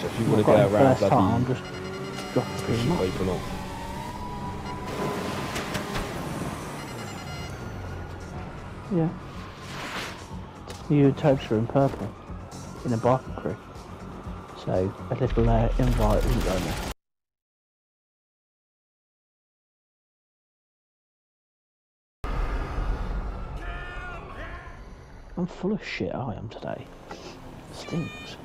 So if you want to get go around first time, I'm just dropping pushing off. people off. Yeah. You types are in purple in a biker crew. So a little uh, invite wouldn't go there. I'm full of shit I am today. Stinks.